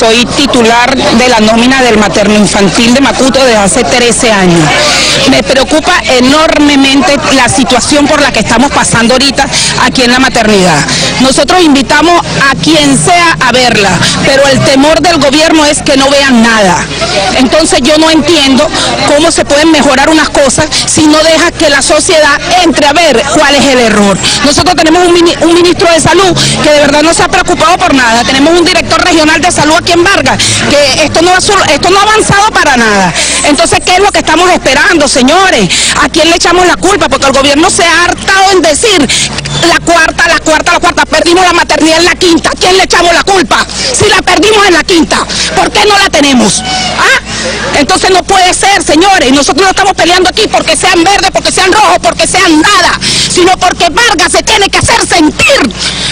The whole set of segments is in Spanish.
soy titular de la nómina del materno infantil de Macuto desde hace 13 años. Me preocupa enormemente la situación por la que estamos pasando ahorita aquí en la maternidad. Nosotros invitamos a quien sea a verla, pero el temor del gobierno es que no vean nada. Entonces yo no entiendo cómo se pueden mejorar unas cosas si no deja que la sociedad entre a ver cuál es el error. Nosotros tenemos un, ministro de salud que de verdad no se ha preocupado por nada. Tenemos un director regional de salud aquí en Vargas, que esto no, ha, esto no ha avanzado para nada. Entonces, ¿qué es lo que estamos esperando, señores? ¿A quién le echamos la culpa? Porque el gobierno se ha hartado en decir la cuarta, la cuarta, la cuarta, perdimos la maternidad en la quinta, ¿a quién le echamos la culpa? Si la perdimos en la quinta, ¿por qué no la tenemos? ¿Ah? Entonces no puede ser, señores, nosotros no estamos peleando aquí porque sean verdes, porque sean rojos, porque sean nada, sino porque Vargas se tiene que hacer sentir,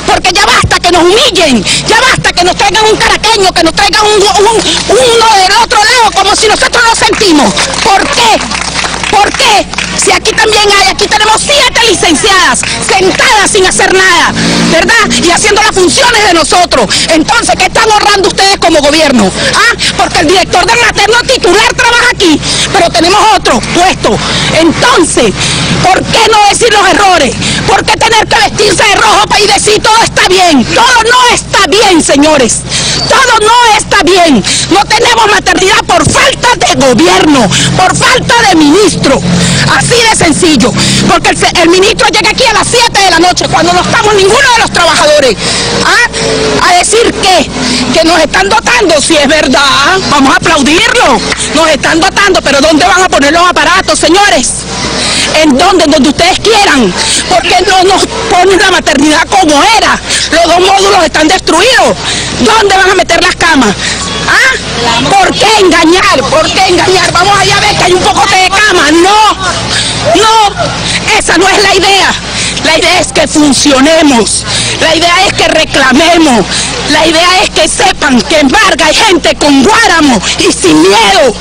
porque ya basta que humillen, ya basta que nos traigan un caraqueño, que nos traigan un, uno del otro lado, como si nosotros lo sentimos. ¿Por qué? ¿Por qué? Si aquí también hay, aquí tenemos siete licenciadas sentadas sin hacer nada, ¿verdad? Y haciendo las funciones de nosotros. Entonces, ¿qué están ahorrando ustedes como gobierno? ¿Ah? Porque el director del materno titular trabaja aquí, pero tenemos otro puesto. Entonces, ¿por qué no decir los errores? ¿Por qué tener que vestirse de rojo para decir todo bien? Todo no está bien, señores. Todo no está bien. No tenemos maternidad por falta de gobierno, por falta de ministro. Así de sencillo. Porque el, ministro llega aquí a las 7 de la noche cuando no estamos ninguno de los trabajadores. ¿ah? A decir que, que nos están dotando, si es verdad, vamos a aplaudirlo. Nos están dotando, pero ¿dónde van a poner los aparatos, señores? en donde, en donde ustedes quieran, porque no nos ponen la maternidad como era. Los dos módulos están destruidos. ¿Dónde van a meter las camas? ¿Ah? ¿Por qué engañar? ¿Por qué engañar? Vamos allá a ver que hay un poco de camas. Idea es que funcionemos. La idea es que reclamemos. La idea es que sepan que en Vargas hay gente con guáramo y sin miedo.